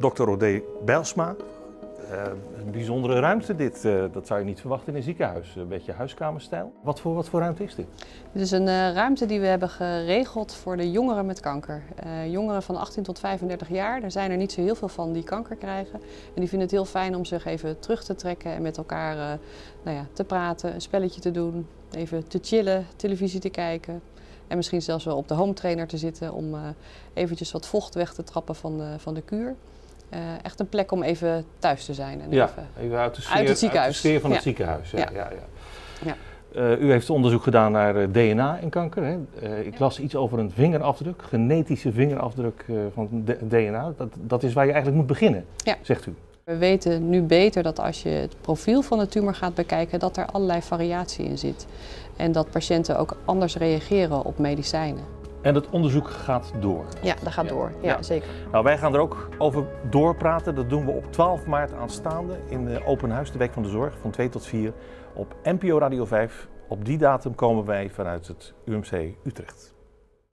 Dr. Rodé Bijlsma. Uh, een bijzondere ruimte dit, uh, dat zou je niet verwachten in een ziekenhuis. Een beetje huiskamerstijl. Wat voor, wat voor ruimte is dit? Dit is een uh, ruimte die we hebben geregeld voor de jongeren met kanker. jongeren van 18 tot 35 jaar, er zijn er niet zo heel veel van die kanker krijgen. En die vinden het heel fijn om zich even terug te trekken en met elkaar nou ja, te praten, een spelletje te doen, even te chillen, televisie te kijken. En misschien zelfs wel op de home trainer te zitten om eventjes wat vocht weg te trappen van van de kuur. Uh, echt een plek om even thuis te zijn. En ja, even, even uit, de sfeer, uit het ziekenhuis. Uit de sfeer van ja. het ziekenhuis. Ja, ja. ja, ja. Uh, u heeft onderzoek gedaan naar uh, DNA in kanker. Hè? Uh, ik las iets over een vingerafdruk, genetische vingerafdruk van DNA. Dat, dat is waar je eigenlijk moet beginnen, zegt u. We weten nu beter dat als je het profiel van de tumor gaat bekijken, dat er allerlei variatie in zit. En dat patiënten ook anders reageren op medicijnen. En het onderzoek gaat door. Ja, dat gaat door. Ja, ja, zeker. Nou, wij gaan er ook over doorpraten. Dat doen we op 12 maart aanstaande in de Open Huis, de Week van de Zorg, van 2 tot 4 op NPO Radio 5. Op die datum komen wij vanuit het UMC Utrecht.